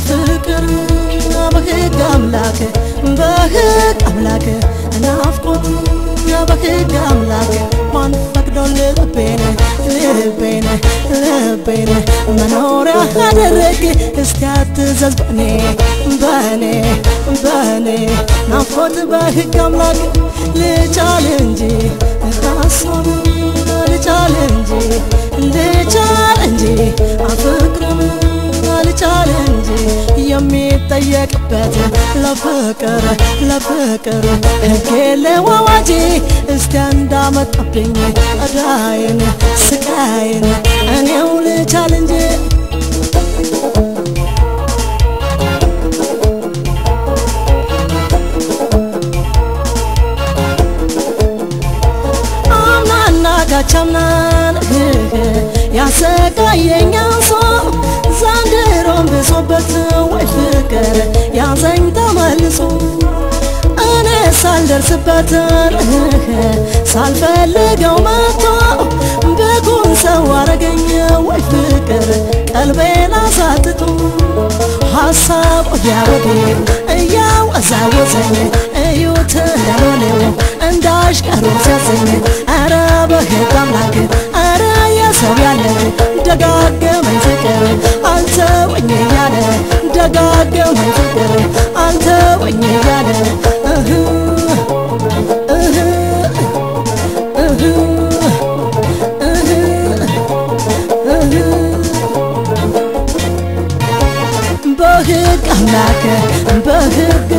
ፍቅር በሕግ አምላክ በሕግ አምላክ ናፍቆት በሕግ አምላክ። ማን ፈቅዶል ልቤን ልቤን ልቤን? መኖሪያ አደረግ አትዘዝ በኔ በኔ በኔ ናፍቆት በሕግ አምላክ ልቻል የሚጠየቅበት ለፍቅር ለፍቅር የለው አዋጅ እስቲ እንዳመጣብኝ እዳይን ስቃይን እኔው ልቻል እንጂ ሳልደርስበት ሳልፈልገው መጥቶ ብኩን ሰው አረገኝ ወይ ፍቅር ቀልቤን አሳጥቶ ሀሳብ ወዲህ እያወዛወዘኝ እዩት እንደሎሌው እንዳሽቀሩ ሲያሰኝ ኧረ በሕግ አምላክ ኧረ የሰው ያለ ደጋገመኝ ፍቅር። አልተወኝ እያለ ደጋገመኝ ፍቅር በሕግ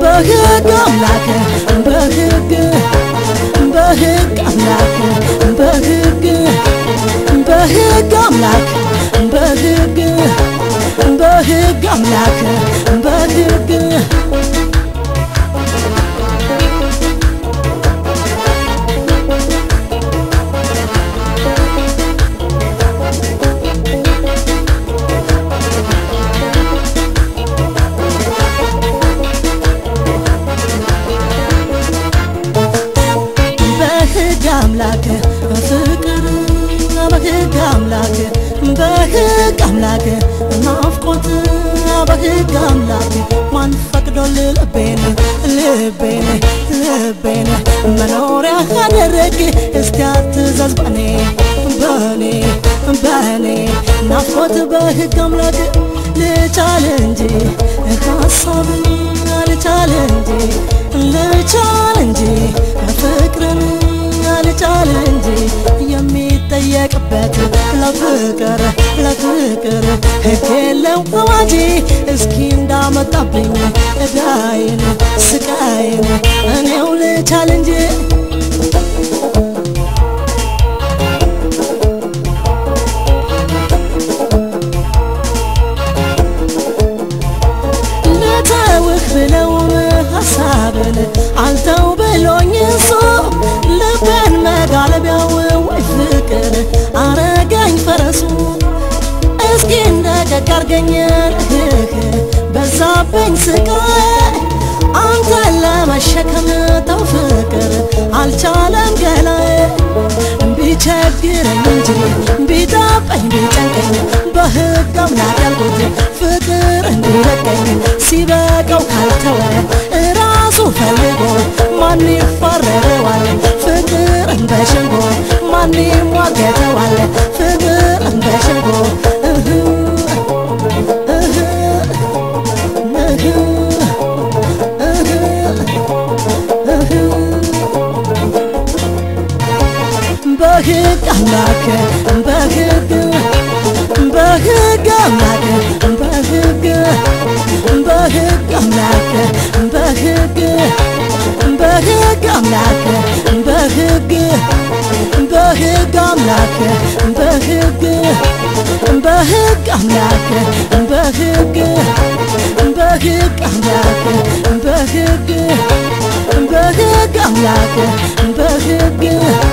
በሕግ አምላክ በሕግ በሕግ አምላክ በሕግ በሕግ አምላክ በሕግ በሕግ አምላክ አምላክ ናፍቆት በሕግ አምላክ ማን ፈቅዶል? ልቤን ልቤን ልቤን መኖሪያ አደረግ እስቲ አትዘዝ በኔ በኔ በኔ ናፍቆት በሕግ አምላክ ልቻል እንጂ ሀሳብ ልቻል እንጂ ልቻል እንጂ ፍቅርን ልቻል እንጂ የሚጠየቅበት ለፍቅር ለፍቅር ሕግ የለው አዋጅ እስኪ እንዳመጣብኝ እዳይን ስቃይን እኔው ልቻል እንጂ ልተውህ ብለውም ሀሳብን አልተው ብሎኝ እሱ ልቤን መጋለቢያው አርገኝ በዛብኝ ስቃይ አንተን ለመሸከም ተው ፍቅር አልቻለም ገላዬ ቢቸግረኝ እንጂ ቢጠበኝ ቢጨንቀኝ በሕግ አምላክ ፍቅር እንዲለቀኝ ሲበቃው ካልተወ እራሱ ፈልጎ ማን ይፋረደዋል? Baga, baga, baga, baga, baga, baga, baga, baga, baga,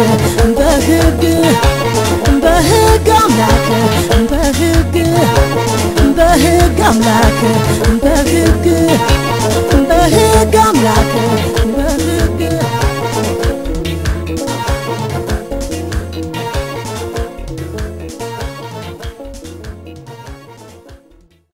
በህግ በህግ አምላክ በህግ በህግ አምላክ በህግ በህግ አምላክ